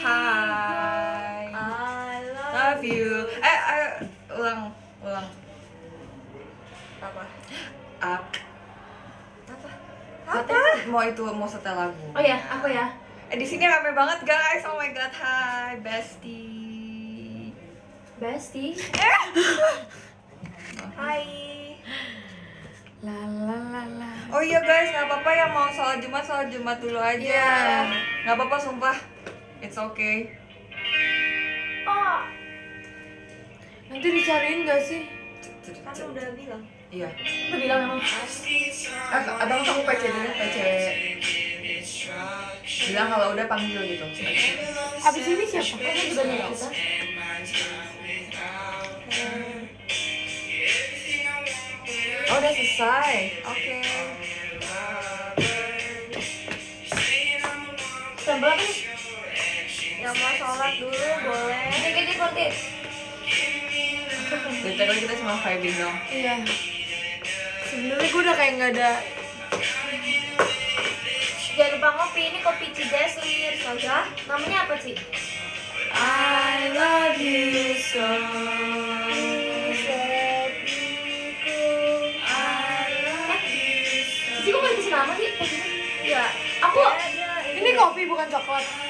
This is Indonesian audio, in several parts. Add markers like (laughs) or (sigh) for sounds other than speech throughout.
Hi. I Love you. Eh, eh, ulang, ulang. Apa? Up. Apa? Katanya mau itu mau setel lagu. Oh ya, aku ya. Eh di sini rame banget guys. Oh my god. Hi, bestie. Bestie. (laughs) Hai. La la la la. Oh iya guys, nggak apa-apa ya mau sholat Jumat sholat Jumat dulu aja. Iya. Nggak apa-apa sumpah. It's okay. Oh, Nanti dicariin gak sih? kan udah bilang. Iya. Udah bilang emang. Eh, abang kamu PC dulu, PC. Bilang kalau udah panggil gitu. Abis ini siapa? Kayaknya juga nyari kita. Oh udah selesai. Oke. Berapa nih? Yang mau sholat dulu boleh. Dikit dikit. Literally kita cuma vibing dong. Iya. Sebenarnya gue udah kayak nggak ada. Jangan lupa ngopi, ini kopi Cijaslir saja. Namanya apa sih? I love you so. Kok gak dikasih nama sih? Iya. Aku Ini kopi bukan coklat.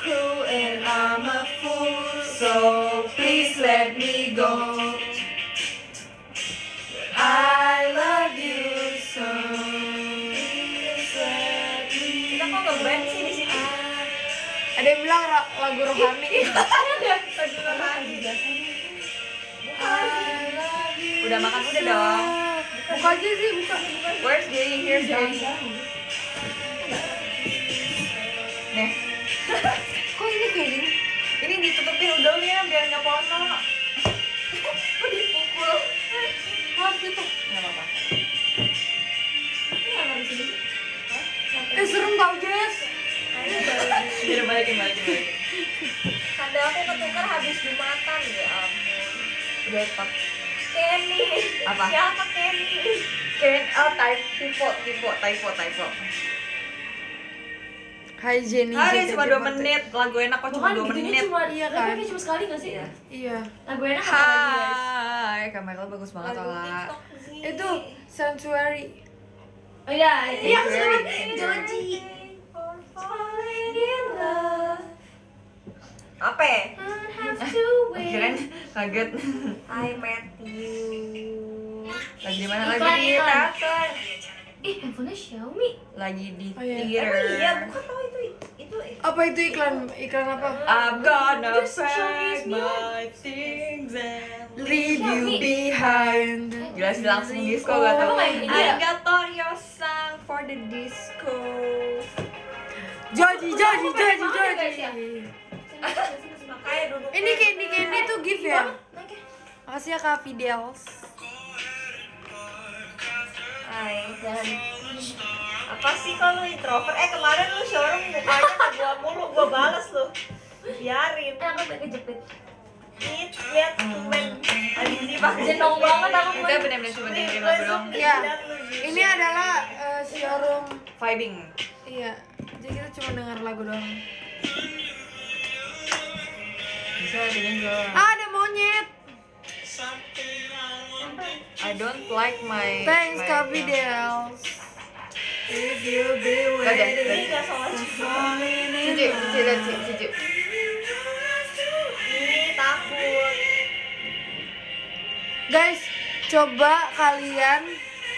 cruel and I'm a fool. So please let me go. I love you so. Please let me Kita kok ngeband sih di sini? Ada yang bilang lagu rohani. Udah makan udah dong. Buka aja sih, buka. Where's Jenny? Here's Jenny. Nih, (laughs) ditutupin udelnya biar nggak pono. Kok dipukul? Maaf gitu. Nggak apa-apa. Eh serem tau Jess. Biar balikin, balikin, balikin. Sandal aku ketukar habis jumatan ya ampun. Udah pak. Kenny. Apa? Siapa Kenny? Ken, oh type, typo, typo, typo, typo. Hai Jenny. Hari cuma 2 48. menit, lagu enak kok cuma 2 menit. cuma Iya lagu kan? ini cuma sekali gak sih? Iya. Iya. Lagu enak apa lagi guys? Hai, kamera lo bagus banget Lagu sih. Itu Sanctuary. Oh iya, iya Sanctuary. suka Joji. Apa? ya? (laughs) Wait. kaget. I met you. Lagi di mana? Lagi di teater. Ih, handphonenya Xiaomi. Lagi di Oh, iya. theater. Emang iya, bukan itu Apa itu iklan? Iklan apa? I'm gonna pack my things and Leave you behind. Gila sih langsung disco gak tau I ya? got all your song for the disco Joji, Joji, Joji, ya, ya. Joji. Duduk. Ini Candy Candy tuh gift ya? Makasih ya Kak Fidels. Hai, dan apa sih kalau introvert? Eh kemarin lu showroom mukanya ke gua mulu, gua balas lu. Biarin. Eh aku kejepit. It. Alizi pak jenong banget aku. Kita bener-bener cuma doang Iya. Ini adalah eh, showroom. Vibing Iya. Jadi kita cuma dengar lagu doang. Bisa dengan Ah, ada monyet. I don't like my Thanks my- Kak Ini takut. Guys, coba kalian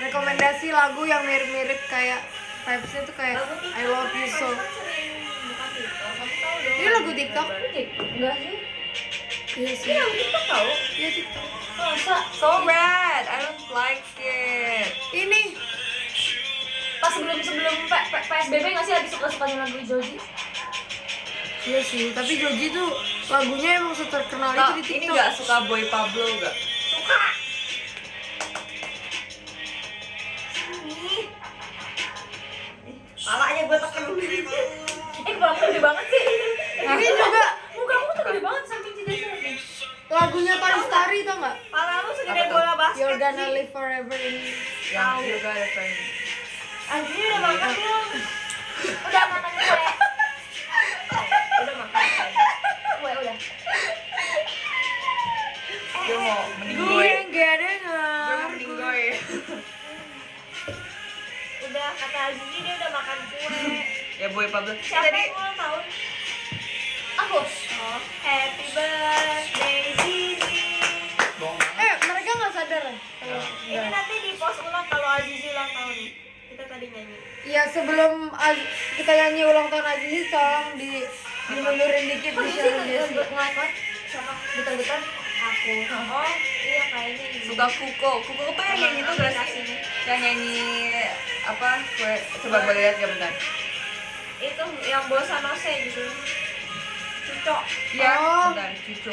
rekomendasi lagu yang mirip-mirip kayak vibes-nya tuh kayak I love you so. kan tahu dong. Ini lagu TikTok? Enggak sih? Iya sih. Lagu TikTok tau? Iya TikTok. Masa? So bad, I don't like it Ini Pas sebelum sebelum P- P- PSBB nggak sih lagi suka sukanya lagu Joji? Iya sih, tapi Joji tuh lagunya emang seterkenal Nah, itu di ini TikTok. nggak suka Boy Pablo gak? Suka. Sini. Palanya gue tekan. (laughs) eh, kepala gede banget sih. Ini juga Muka aku tuh gede banget saking cinta nih. lagunya Toy Story tau nggak? Pala lu segede bola basket You're gonna live forever in Yang juga ada friend. Anjir udah makan belum? Udah makan kue. udah makan kue. Udah. Gue mau mending Gue gue. yang gak Gue mau. Udah kata Azizi dia udah makan kue. Ya Boy Pablo. Siapa Tadi ulang tahun? Aku. Oh, happy birthday Zizi. Eh, mereka nggak sadar ya? Kalau Ini nanti di post ulang kalau Azizi ulang tahun. Tadi nyanyi. Ya sebelum Az- kita nyanyi ulang tahun Azizi tolong di dimundurin dikit di share dia sih. Siapa? Betul-betul aku. Oh, iya kayaknya ini. Suka Kuko. Kuko tuh yang nyanyi tuh gak sih? Yang nyanyi apa? Gue coba gue lihat ya bentar. Itu yang bosa nose gitu. Cucok. Iya, Oh. bentar. Cucu.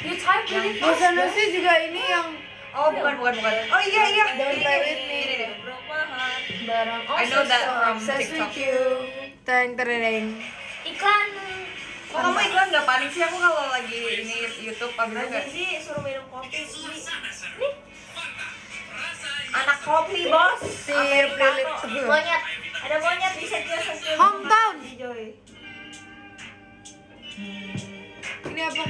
You type Yang Bosan sih juga ini yang Oh, bukan, bukan, bukan. Oh iya, iya. Don't Ini, play ini, with me. ini, ini. Barang I know that from TikTok. you. Teng tereng. Iklan. Kok kamu iklan gak panik sih? Aku kalau lagi ini YouTube abis itu gak Azizi suruh minum kopi. Nih. Anak kopi bos. Si. Monyet. Ada monyet di sentil sentil. Hometown. Joy. Ini apa?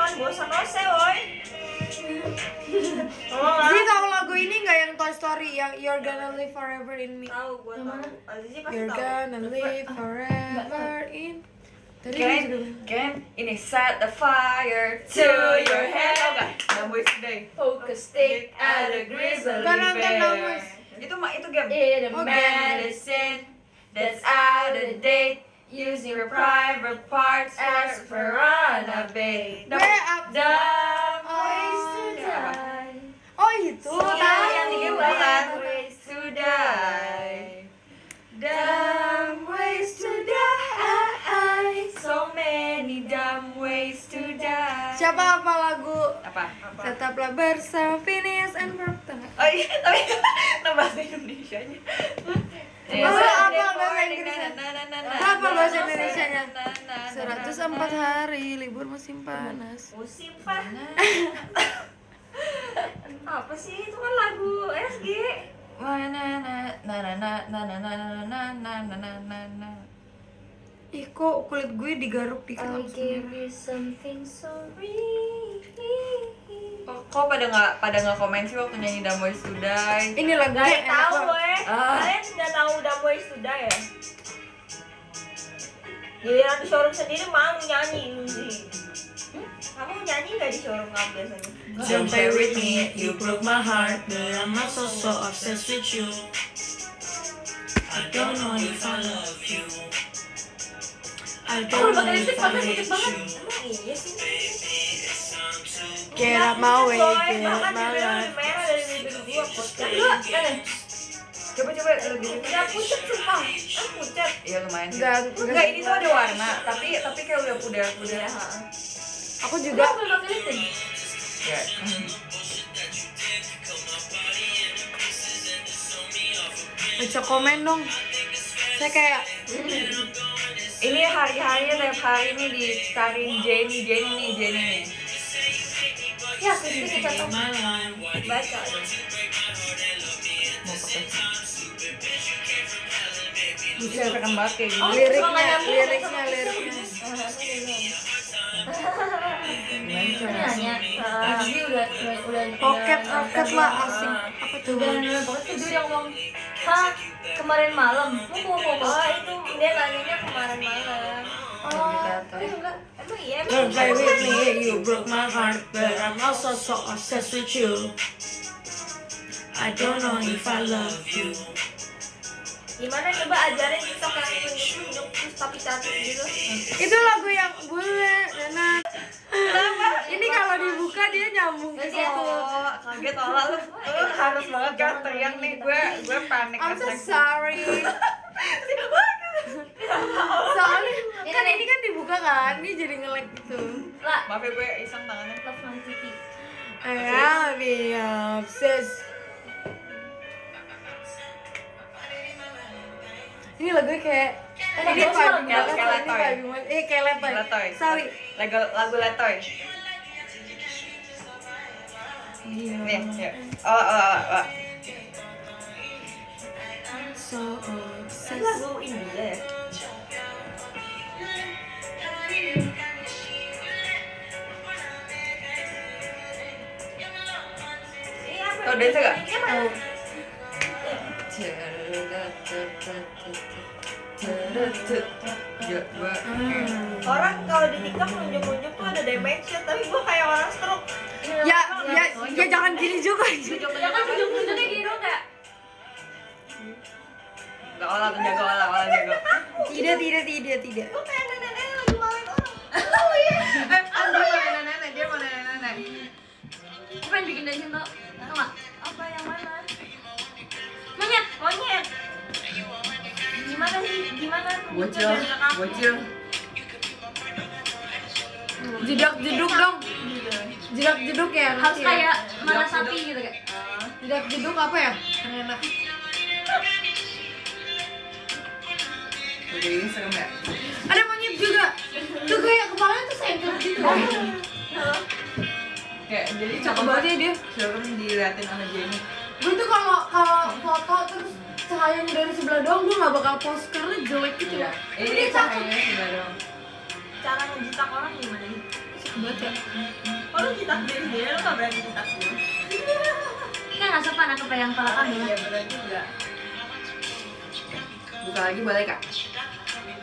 Bukan bosan nose woi. Jadi tahu lagu ini nggak yang Toy Story yang You're Gonna Live Forever in Me? Tahu gua tahu. Azizi pasti You're gonna live forever in. Tadi juga. keren. Ini set the fire to your head. Oh gak? Damboy today. Focus stick at a grizzly bear. Itu mah itu game. In a Oh. Medicine that's out of date. Using your private parts as piranha bait. Way up. Oh. ways to die. Oh itu. Iya, tahu. yang bukan. Ways to die. Dumb ways to die. So many dumb ways to die. Siapa apa lagu? Apa? Tetaplah bersama Phineas and Ferb. Oh iya, tapi (laughs) nah bahasa Indonesia-nya. Oh, apa bahasa Inggrisnya? Apa bahasa Indonesianya? Seratus empat hari libur musim panas. Musim panas. Apa sih itu kan lagu SG? Ih kok kulit gue digaruk di I gave you something so real. Kok, pada nggak pada nggak komen sih waktu nyanyi Damoy Sudai? Ini Gak lagunya ada enak tahu gue. Ah. Kalian nggak tahu udah boy sudah ya? Giliran di showroom sendiri malu nyanyi lu sih. Hmm? Kamu nyanyi nggak di showroom kamu biasanya? Don't play with me, You broke my heart, but I'm also so obsessed with you. I don't know if I love you. I don't know if I hate you. Emang iya sih. Get up my way, get up my way. eh, Coba coba lebih udah pucat sumpah. Eh, pucat. Iya lumayan sih. Enggak, Enggak, ini tuh ada warna, tapi tapi kayak udah udah udah. Aku juga Belum ngeliatin. Ya. baca komen dong. Saya kayak Ini hari-harinya tiap hari ini dicariin Jenny, Jenny nih, Jenny nih. Ya. Baca. Bisa tekan banget kayak gini. Oh, liriknya, liriknya, liriknya. Udah lah asing. Apa tuh? udah udah pokoknya tidur yang ngomong Hah, kemarin malam mau mau Oh, itu dia nanyanya kemarin malam. Oh, Eh, enggak. Emang iya, Don't play with me, you broke my heart, but I'm also so obsessed with you. I don't know if I love you. Gimana coba ajarin TikTok yang terus tapi cantik gitu. Itu lagu yang bule, Nana. Ini kalau dibuka dia nyambung ke situ. Oh, kaget olah lu. Lu harus banget kan teriak nih gue gue panik I'm so sorry. (laughs) (laughs) Soalnya kan ini kan dibuka kan, ini jadi nge-lag gitu. Lah, Maaf ya gue iseng tangannya. love my titi. Eh, lebih obses. Ini lagunya kayak ini kayak- banget, kayak Letoy. Eh, kayak letoy. Letoy. Sawi. Lagu lagu Letoy. Nih, ya. Oh, oh, oh, oh. So obsessed. Lagu India ya. Tau dance gak? Hmm. Orang kalau di TikTok nunjuk-nunjuk tuh ada dimension, tapi gue kayak orang stroke. Ya, ya, ya jangan gini juga. Ya kan tunjuk-tunjuknya gini dong kayak Gak olah jago olah, olah jago. Tidak, tidak, tidak, tidak. Gue kayak nenek-nenek lagi main orang. Eh, dia mana nenek, dia mana nenek. Gue pengen bikin dari Tau gak? Apa yang mana? Monyet Monyet. Gimana sih? Gimana? Bocil, bocil. Jedak jeduk dong. Jedak jeduk ya. Harus ya. kayak sapi gitu kayak Jedak jeduk apa ya? Yang enak. Ini serem ya. Ada monyet juga. Tuh kayak kepalanya tuh sengket gitu. Kayak jadi Cakep banget ya dia. serem diliatin sama Jenny. Gue tuh kalau kalau foto terus cahayanya dari sebelah doang gue gak bakal post karena jelek gitu ya. Ini Dia cakep. cahayanya sebelah doang. Cara ngejitak orang gimana sih? Banget ya. Oh lu jitak diri sendiri, lu gak berani jitak gue. Kan gak sopan aku pegang kepala kamu Iya benar juga. Buka lagi boleh kak?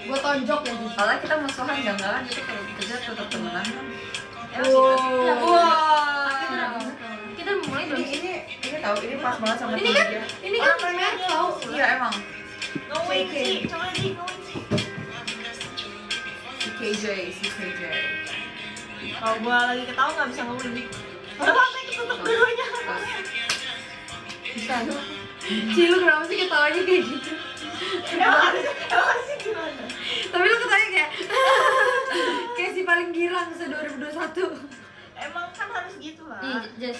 Gue tonjok ya. Soalnya kita musuhan jangan gitu kalau kerja tetap temenan kan. Wow. Wow Kita mulai belum Ini ini ini tahu ini pas banget sama Ini kan, ini kan merek tau. Iya emang. No way sih, coba sih, no way sih. Si KJ, si KJ. Kalau gue lagi ketawa gak bisa ngomong Udah sampai ketutup dulunya. Bisa. Ci lu kenapa sih ketawanya kayak gitu? Emang harusnya, emang harusnya gimana? Tapi lu ketawanya kayak (laughs) kayak si paling girang se 2021. Emang kan harus gitu lah. Nih, Jess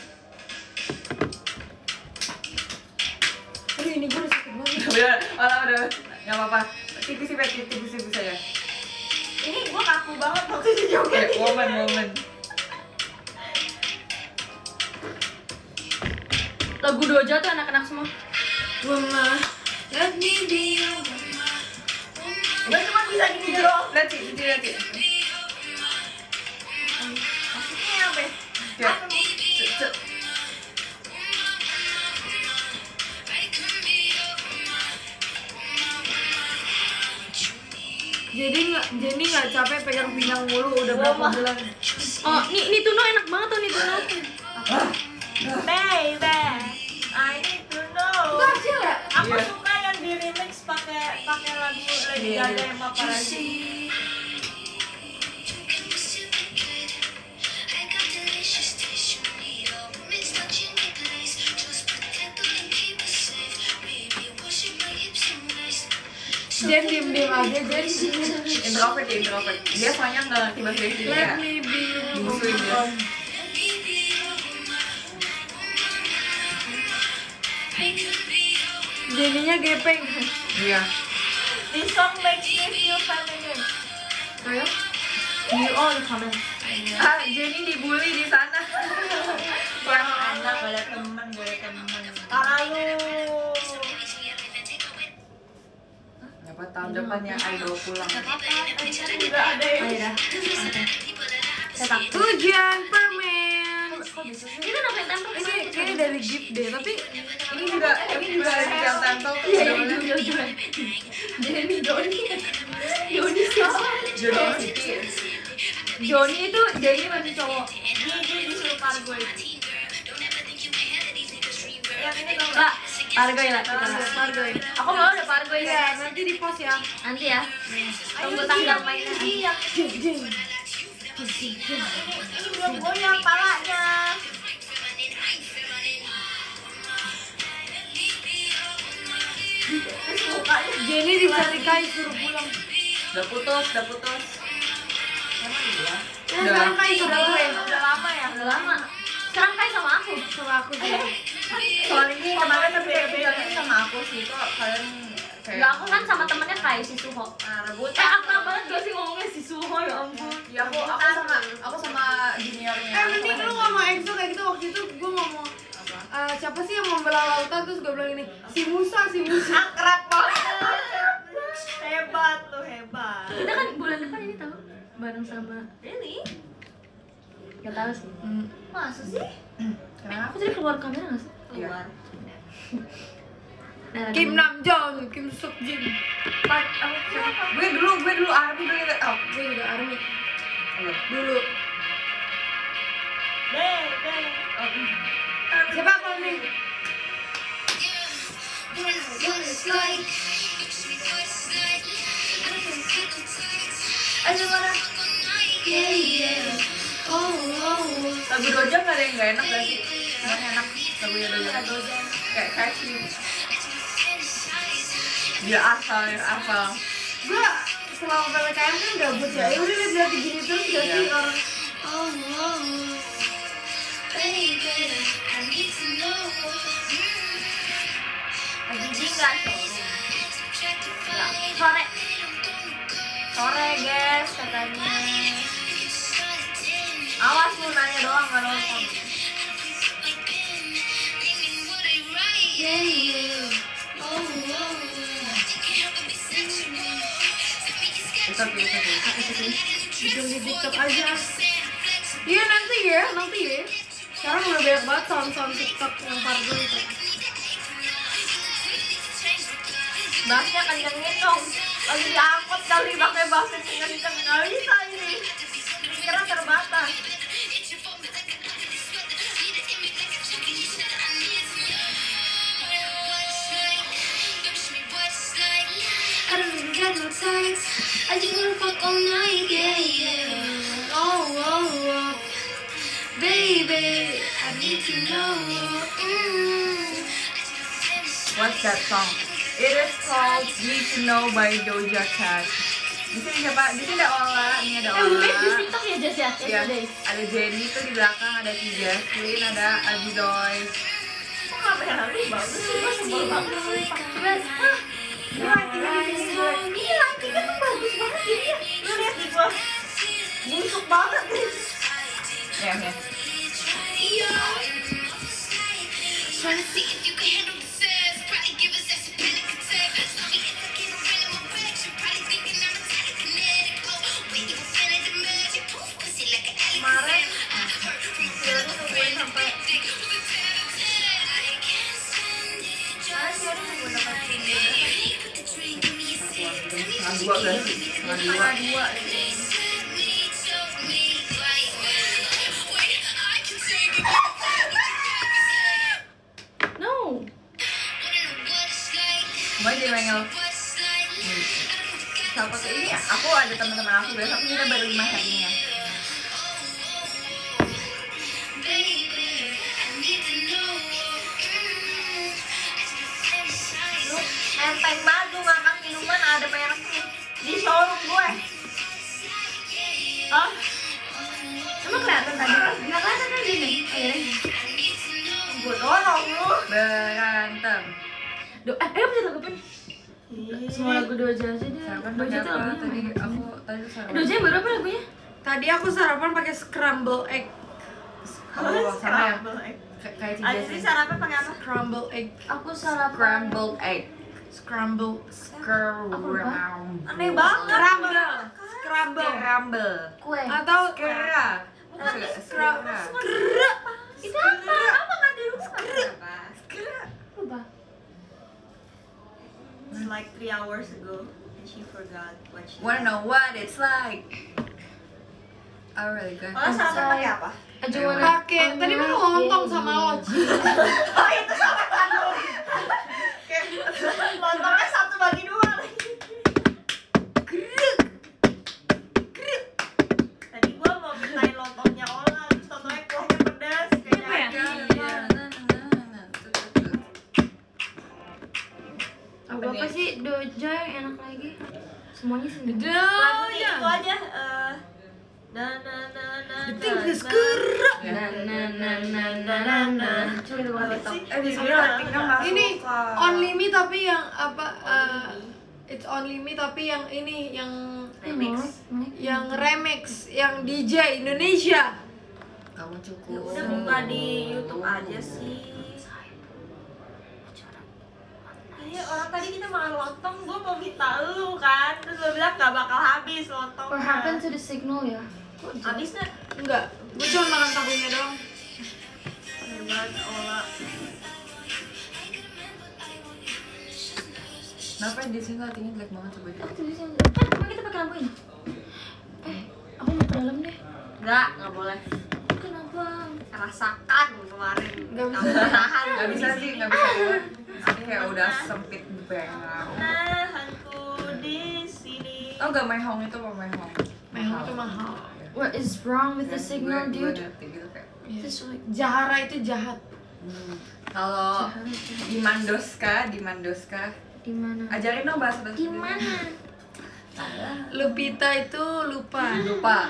Aduh ini gue udah sakit banget. Udah, udah, udah. Gak apa-apa. Tipis sih, tipis tipis tipis aja. Ini gue kaku banget waktu di joget. Kayak woman, woman. Lagu Doja tuh anak-anak semua Mama, let me be your Gue cuma bisa gini doang. Sih, lihat sih. Maksudnya apa ya? Apa cek, cek. Jadi nggak, jadi nggak capek pegang pinggang mulu udah berapa bulan? Oh, nih, nih Tuno enak banget tuh nih Tuno Baby, I need to know. Ya? Aku pakai lagu Lady Iya, Gaga iya. yang paparazzi. Jen diem diem aja Jen. Introvert ya, introvert. Dia soalnya nggak ngerti bahasa Inggris ya. Let me be your dia. woman. Jeninya gepeng. Iya. This song makes me feel feminine. Ayo. You all the comments Ah, Jenny dibully di sana. Kurang enak gak ada temen, gak ada temen. Parah lu. Apa tahun depannya idol pulang. Juga ada dah. Cetak Hujan permen. Ini kan apa yang tempel Ini kayaknya dari gift deh, tapi Ini juga, ini juga ada di iya iya juga. Jenny Doni. Doni siapa? Jodoh City. Joni itu Jenny masih cowok. Dia dia disuruh kargo itu. Yang ini tau gak? Lah, Pargoy lah kita lah Margoy. Aku mau ada Pargoy Iya, guys nanti di post ya. Nanti ya Tunggu tanggal mainnya ini, ini belum goyang palanya. Jenny dicari kai suruh pulang. Udah putus, udah putus. Emang iya. Ya, sekarang kayak sudah gue Udah lama ya? Udah lama. Sekarang kayak sama aku. sama aku juga. Soal ini kemarin tapi kayak bilangnya sama aku sih kok kalian Enggak, aku kan sama temennya kayak si Suho. Ah, Eh, rebutan. akrab banget gak sih ngomongnya si Suho ya ampun. Ya aku aku sama aku sama juniornya. Eh mending lu ngomong EXO kayak gitu waktu itu gue ngomong eh, siapa sih yang membela lautan terus gue bilang ini si Musa si Musa Akrab banget. Hebat lu, hebat. Kita kan bulan depan ini tahu bareng sama Really? Gak tahu sih. Masa sih? Kenapa? Aku tadi keluar kamera gak sih? Keluar. Nah, Kim Namjoon Kim Suk Jin siapa? Gue dulu, gue dulu army dulu ya. Oh, gue juga army dulu Deh, deh. siapa Lagu Doja gak ada yang gak enak gak sih? Semuanya enak. Lagunya Doja. Kayak catchy. Dia asal, dia asal. gue selama PPKM kan gabut ya. Ya udah lihat gini terus gak sih? Iya. orang oh. Wow Lagi jingga Sore. Sore guys katanya. Awas lu nanya doang gak nonton. Di TikTok aja iya nanti ya ya sekarang udah banyak banget sound sound TikTok yang pardo itu Bahasnya kencengin dong. Ini. Terbatas. I just wanna fuck all night, yeah, yeah. Oh, oh, oh. Baby, I need to know. Mm. What's that song? It is called Need to Know by Doja Cat. Di sini siapa? Di sini ada Ola, ini ada Eh, Ola. gue di TikTok ya Jess ya? Iya, ada Jenny tuh di belakang, ada si Jasmine, ada Abidoy. Kok kamera lu bagus sih? Gue sebel banget ah, Ini lightingnya di sini gue. Iya lightingnya tuh bagus banget ini ya. Lu lihat di gua. Busuk banget nih. Ya, ya. Trying to see if you can handle no. Jadi mengel. Tuh ini ya? Aku ada teman-teman aku besok kita baru lima harinya. Lu gue. Ah, Emang kelihatan tadi? Nggak kelihatan kan gini? Oh, iya. gue dorong lu. Berantem. Do eh, eh, bisa lagu apa nih? Semua lagu Doja aja deh. Sarapan Doja pakai tuh apa? lagunya Tadi apa? aku tadi sarapan. Doja yang baru apa lagunya? tadi aku sarapan pakai scramble egg Oh, sama ya. Scramble egg. Kayak kayak si Aja sih sarapan pakai apa? scramble egg Aku sarapan Scrambled egg. Scramble Scramble. Aneh banget. scramble scramble Scramble. kue. atau Skera. Skra- Skera. Itu apa? Apa nggak di sekarang? Skera. Lupa. It's like three hours ago and she forgot what she. Wanna know what it's like? Oh really good. Oh, sarapan pakai apa? Pakai tadi mah lontong sama oci (laughs) Oh itu sama kan. Kayak (laughs) lontongnya satu bagi dua lagi. Tadi gua mau mintain lontongnya Ola, terus lontongnya kuahnya pedas kayak ya? apa Apa sih Doja yang enak lagi? semuanya sih lagunya itu aja eh, na na na na na Tingkis na. gerak. na na na na na TikTok sih? Eh lightingnya nggak Ini only me tapi yang apa? eh, it's only me tapi yang ini yang remix yang remix yang DJ Indonesia. Kamu cukup. udah buka di YouTube aja sih Iya orang tadi kita makan lontong, gue mau minta lu kan Terus lo bilang gak bakal habis lontong what happened to the signal ya? Habis gak? Enggak, gue cuma makan tahunya doang. Hebat, Ola Kenapa di sini lightingnya jelek banget coba di. aku tulisnya kan kemarin kita pakai lampu ini eh aku mau ke dalam deh Enggak, gak boleh kenapa Rasakan kemarin Nggak bisa. Kamu tahan Gak bisa sih, gak bisa. Aku kayak udah sempit banget. Nahanku di sini Oh gak Mehong itu apa Mehong? Mehong itu mahal. what is wrong with the signal dude It's like Jahara itu jahat. Hmm. Kalau di Mandoska, di Mandoska, di mana ajarin dong bahasa bahasa di mana Lupita itu lupa. Lupa.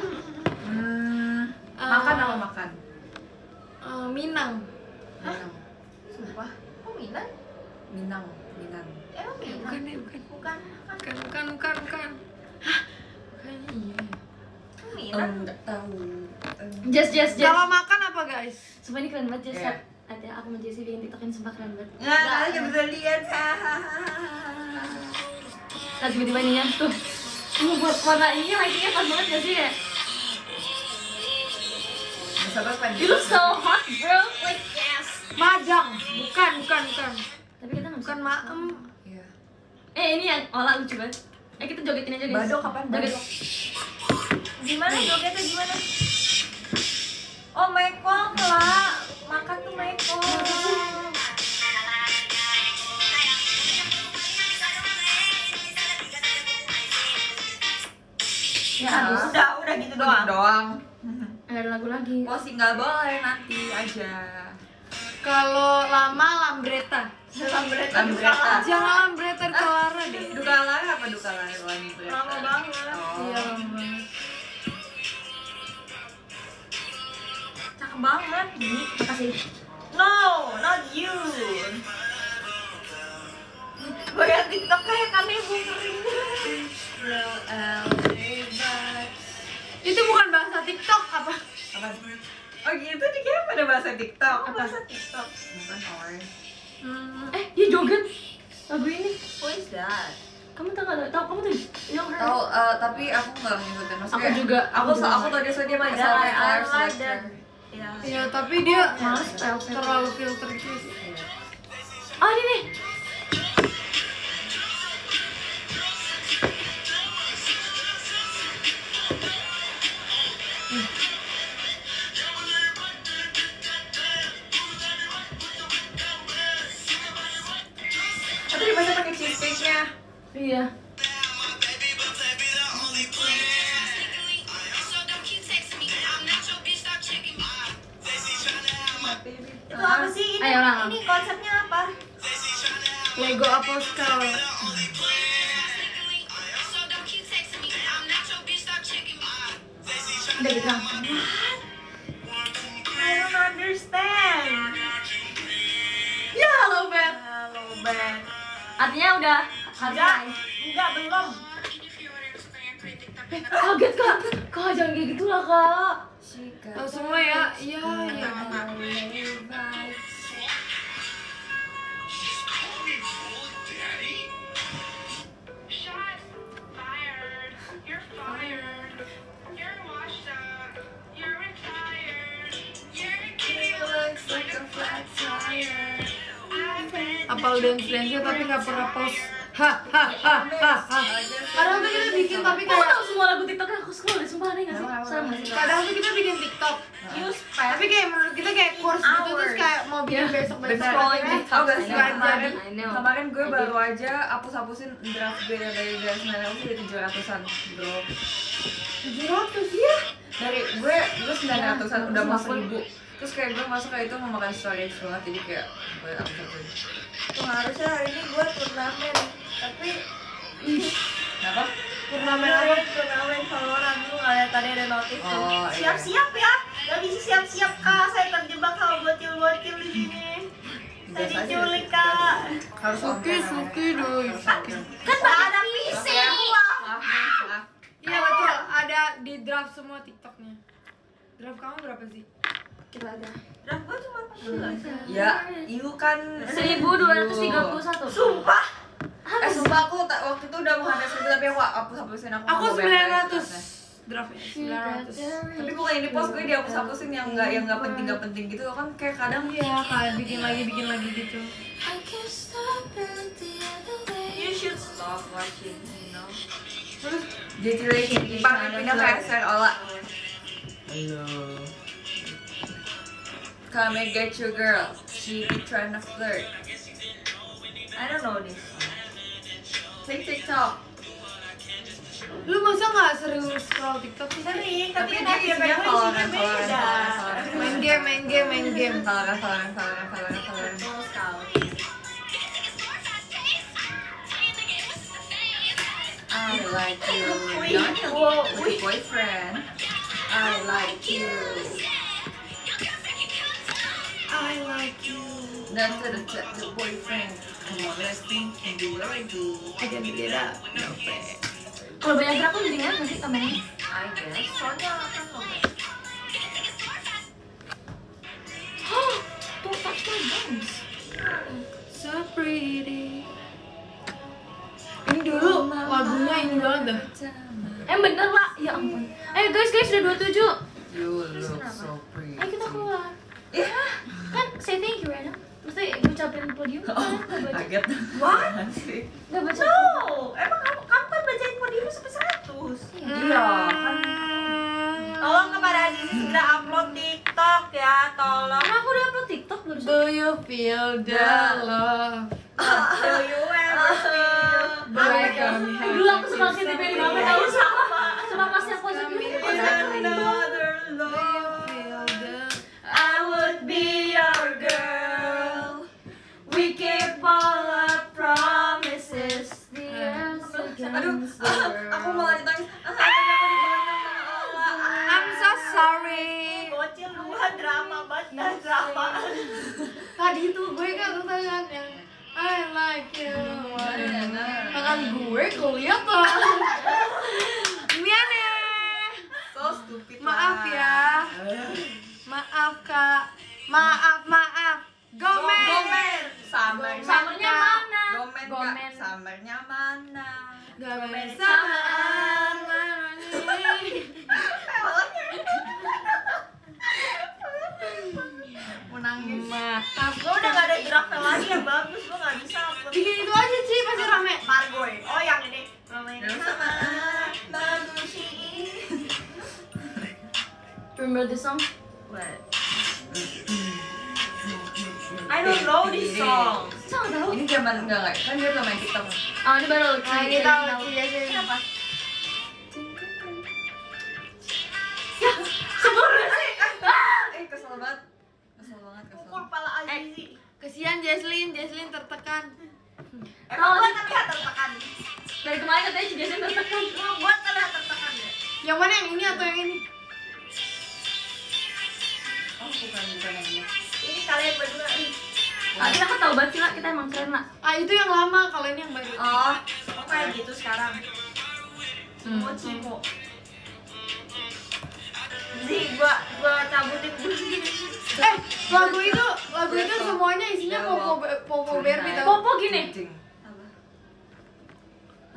Hmm, makan apa makan? Eh, Minang. Minang. Sumpah, kok Minang? Minang, Minang. Emang Minang? Bukan deh, bukan. Bukan, kan Bukan, bukan, bukan, bukan. Hah? Kayaknya iya. Kok Minang? Enggak tahu. Just just just Kalau makan apa guys? sumpah ini keren banget just Iya. Hati aku sama Jessie bikin tiktokin sumpah keren banget Nggak, kalian nggak bisa lihat. Nah tiba-tiba ini ya tuh Ini buat warna ini lightingnya pas banget gak sih ya? Bisa banget You look so hot bro Like yes Madang. Bukan, bukan, bukan. Tapi kita gak bisa Bukan maem. Iya. Eh ini yang olah lucu banget Eh kita jogetin aja guys Badok kapan? Badok. Gimana jogetnya gimana? Oh mekong lah, makan tuh mekong. Ya abis Udah, udah gitu doang. Doang. Ada lagu lagi Posting nggak boleh nanti aja. Kalau lama lambreta. Lambreta Lambreta. Jangan lambreta di Kelara deh. Duka lara apa duka lara lagi? Lama banget. Oh. Iya lama. Cakep banget. Makasih No, not you. Gue yang TikTok kayak kanebo kering. Itu bukan bahasa TikTok apa? Apa? Oh gitu nih kayak pada bahasa TikTok. Apa bahasa TikTok? Bukan or. Hmm. Eh dia joget Lagu ini Who is that? Kamu tau gak? Tau kamu tuh yang Tahu, eh, tapi aku nggak ngikutin. Maksudnya, Aku juga, Aku aku juga. aku tau dia soalnya dia main sama I Claire like Selector. that. Ya. Ya, tapi dia Males terlalu filter gitu. Oh ini nih Bet Apal dance tapi nggak pernah post. Ha ha ha ha ha. Padahal tuh kita bikin tapi kayak tau semua lagu tiktoknya aku scroll deh sumpah aneh gak sih? Sama? Padahal tuh kita bikin TikTok. Tapi kayak menurut kita kayak course gitu terus kayak mau bikin besok besok. Bener. Tau gak sih Nggak kemarin, kemarin gue baru aja hapus-hapusin draft gue yang dari dari sembilan ratus jadi tujuh ratusan bro. Tujuh ratus ya. Dari gue gue sembilan ratusan udah mau seribu. Terus kayak gue masuk kayak itu mau makan storage banget jadi kayak gue hapus Tuh, harusnya hari ini gue turnamen. Tapi (laughs) Kenapa? Turnamen apa? turnamen Valorant lu nggak lihat tadi ada notif tuh. Oh, iya. siap-siap ya nggak bisa siap-siap kak saya terjebak sama bocil-bocil di sini (laughs) saya diculik kak Harus Suki, cam, Suki doi. Suki. kan ada PC. Iya betul, ada di draft semua TikToknya. Draft kamu berapa sih? Draft gua cuma 14 Ya, iu kan 1231 sumpah? Eh sumpah aku tak- waktu itu udah mau ada seribu tapi aku hapus hapusin aku Aku nggak mau bayar 900 draftnya, 900. Tapi bukan di post gue dihapus hapusin yang nggak yang nggak penting nggak penting gitu kan kayak kadang Iya, kayak bikin lagi, bikin lagi gitu. you should stop watching you know. Terus jadi pindah pindah ke SR Ola. Halo. Come and get your girl. She be trying to flirt. I don't know this take TikTok. Lu masa nggak sering scroll TikTok sih? sering Tapi tapi dia kan isinya FYP Valorant, isinya beda. Valorant, Valorant, Main game, main game, main game. Valorant Valorant Valorant Valorant Valorant Betul sekali. I like you. Wih, not your wow, with boyfriend. I like you I like you. to the, to the boyfriend come on let's think and do what I do I can get up. No. Kalau banyak gerak tuh jadi nggak sih kameranya? I guess soalnya kan lo Tuh, touch my bones So pretty. Ini dulu lagunya ini banget dah. Eh bener lah, ya ampun Eh guys, guys, udah 27 You look so pretty. Ayo kita keluar Ya. Kan, say thank you, Rena Maksudnya ngucapin podium kan? Gak baca Kaget. What? (laughs) sih? Gak baca No, emang kamu kamu kan bacain podium sampai 100 Iya, kan. Tolong kepada Azizi segera upload TikTok ya, tolong. Karena aku udah upload TikTok barusan Do you feel the love? Do you ever feel Eh, Dulu aku suka Katy Perry banget tau sama Sama yang positif itu pas yang keren banget. another Do you love? feel the I would be your girl. We keep all our promises. The years Aduh, aku malah ditangis. Ah, aku. I'm so sorry. Bocil dua drama banget, dah drama. Tadi itu gue kan tangan yang I like you. Tangan gue kelihatan. Miane. So stupid Maaf ya. Maaf kak. Maaf maaf. Gomen. Gomen. Summer. Summernya mana? Gomen kak. Gomen. Summernya mana? Gomen sama (laughs) Mau nangis. Maaf. Gue udah gak ada draftnya lagi yang bagus, gue gak bisa. Bikin itu aja sih pasti rame. Margoy. Oh yang ini. Yang sama. sama. Bagus Remember this song? What? I don't know this song. Saya nggak tahu Ini zaman enggak enggak kan dia belum main TikTok. Ah, ini baru Nah, ini tahu Cia sih. Siapa? Eh kesel banget. Kesel banget kesel. Pukul pala Azizi. Kesian Jesslyn, Jesslyn tertekan. Emang gue terlihat tertekan. Dari kemarin katanya si Jason tertekan Emang gue terlihat tertekan ya? Yang mana yang ini atau yang ini? Oh bukan bukan yang ini. Kalian berdua. Tapi aku tahu banget sih lah, kita emang keren lah Ah itu yang lama, kalau ini yang baru. Oh, Oh kayak gitu sekarang. Cimo cimo. Zi, gua gua cabutin dulu. Eh, lagu itu, lagu itu semuanya isinya popo popo Barbie tau. Popo gini.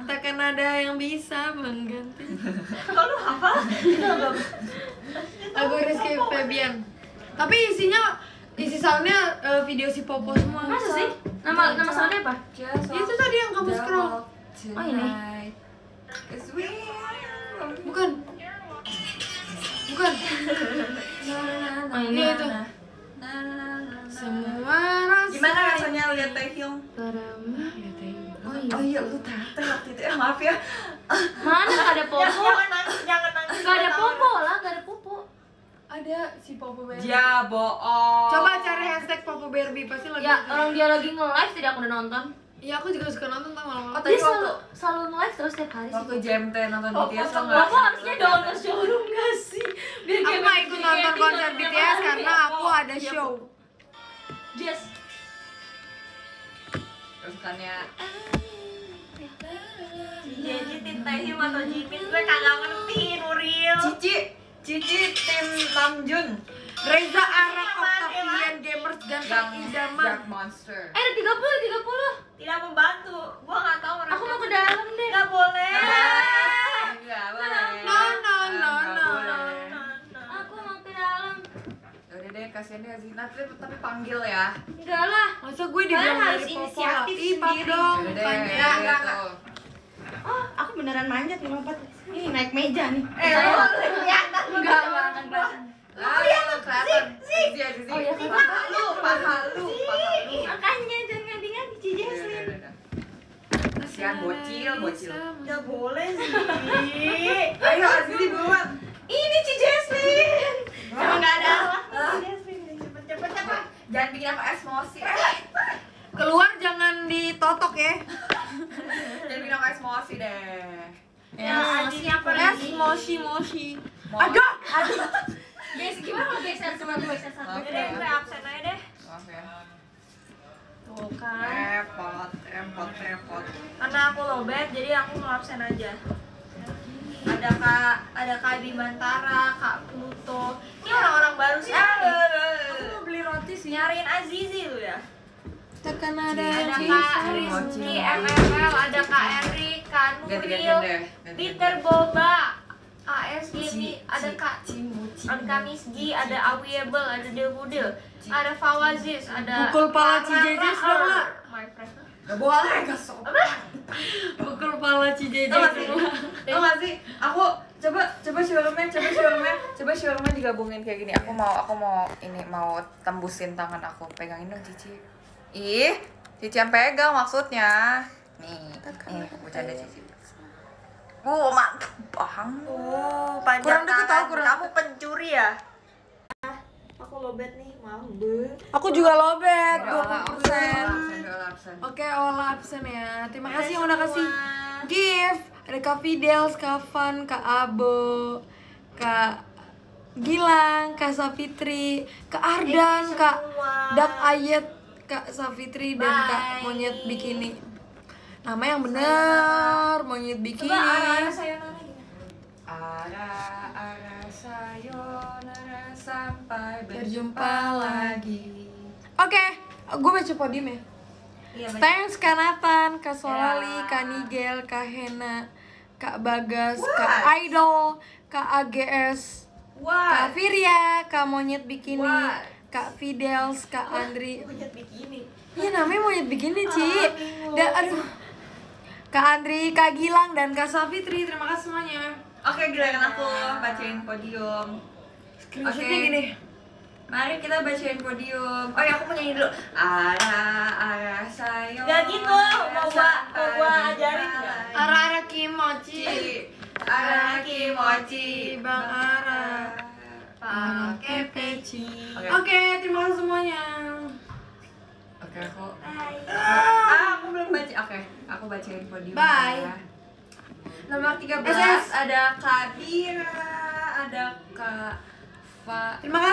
Takkan ada yang bisa mengganti. (laughs) Kok lu hafal? Lagu Rizky Febian. Tapi isinya isi soundnya eh, video si Popo semua. Masa sih? Nama nama soundnya apa? Itu tadi yang kamu scroll. Oh, ini. Bukan. Bukan. (laughs) Oh Ini itu. Semua rasa. Gimana rasanya lihat Taehyung? Ya, thank you. Oh iya, lu tante waktu itu. Eh maaf ya. Mana nggak ada (laughs) popo? Nggak ada popo lah, nggak ada popo Ada si Popo Barbie. Ya bohong. Coba cari hashtag Popo Barbie pasti lagi. Ya, orang dia lagi nge-live tidak aku udah nonton Iya aku juga suka nonton tau malam-malam. Oh tadi Dia waktu selalu- selalu live terus tiap hari sih? Waktu JMT nonton Oh, BTS nggak? Bapak harusnya down ke showroom gak sih? Biar Aku kayak nggak ikut nonton konser BTS karena aku ada Iya, show. Jess. Kesukaannya Jadi Taehyung atau Jimin gue kagak ngerti Nuril Cici Cici tim Namjoon Reza Arab Iya, Octavian Gamers ganteng idaman. Dark Monster. Eh ada 30, 30 Tidak membantu. Gue gak tahu mereka Aku mau ke dalam deh. Gak boleh. Enggak boleh. No, no, no, no. Aku mau ke dalam. Yaudah deh, kasihan deh Zina tapi, tapi panggil ya. Enggak lah. Masa gue dibilang dari Popo inisiatif Ih, sendiri. dong. Yaudah deh, Mukanya. Enggak. Oh, aku beneran manjat nih lompat. Ini naik meja nih. Eh lo kelihatan Enggak, enggak, enggak Ah, kelihatan. Zizi, Zizi Oh, iya, Paha lu, paha lu, paha lu Makanya jangan ngadi-ngadi Ci Udah, Jesslyn. udah, udah. Kasihan bocil, bocil. Gak boleh sih. (laughs) Ayo Azizi buruan Ini Ci Jesslyn. Emang nggak ada. Ah, Cepet cepet cepet. Jangan bikin aku emosi Keluar jangan ditotok ya. Jangan bikin aku emosi deh. Ya Adi apa Es lagi? Moshi moshi. Mau- Aduh. Guys, gimana kalau geser sama gue geser satu? Deh gue? Ya absen aja deh. Maaf ya Tuh kan. Repot, repot, repot. Karena aku lowbat jadi aku mau absen aja. Ada kak ada kak Bimantara kak Pluto. Ini orang-orang baru sih. Aku mau beli roti sih nyariin Azizi lu ya Tekan ada ada yang kak. Rizky MML ada kak Erik kak Nuril. Peter Boba AS ada kak ada Kamisgi ada Awiable ada Delbudil ada Fawazis ada Pukul pala Cijejes dong, Mak. my friend Gak boleh, gak sopan Pukul pala cijeje Tau gak sih? Tau gak sih? Aku coba coba showroomnya, coba showroomnya, coba showroomnya digabungin kayak gini. Aku mau aku mau ini mau tembusin tangan aku. Pegangin dong Cici. Ih, Cici yang pegang maksudnya. Nih, nih bercanda Cici. Oh, mantap banget. Oh, panjang Kurang deket tau, kurang Kamu pencuri ya? Aku lobet nih, maaf be. Aku juga lobet Udah olah, 20%. absen, udah olah, absen. Oke, olah absen ya. Terima kasih yang udah kasih gift. Ada Kak Fidels, Kak Van, Kak Abo, Kak Gilang, Kak Safitri, Kak Ardan, Kak Dak Ayet, Kak Safitri dan Kak Monyet Bikini. Nama yang benar, Monyet Bikini. Coba arah-arah sayonara? Ara ara sayonara sampai Berjumpa lagi. Oke, gue baca podium ya. Iya. Thanks Kak Nathan, Kak Solali, Ya. Kak Nigel, Kak Hena, Kak Bagas, Kak Idol, Kak AGS, Kak Wah, Firya, Kak Monyet Bikini, What? Kak Fidels, Kak Andri. Punya bikini. Iya namanya Monyet Bikini, Ci. Da, aduh. Kak Andri, Kak Gilang, dan Kak Safitri. Terima kasih semuanya. oke giliran aku bacain podium. Screenshotnya Oke. gini. Mari kita bacain podium. Oh ya aku mau nyanyi dulu. Ara ara sayonara. Gak gitu, mau gua mau gua ajarin nggak? Ara-ara Kimochi. Ara kimochi. Bang Ara. Pakai peci. Oke. Oke, terima kasih semuanya. Oke aku. Ah, aku belum baca. Oke, aku bacain podium. Bye. ya. Nomor 13 SS. ada Kak Bira, ada Kak Fa Terima kasih.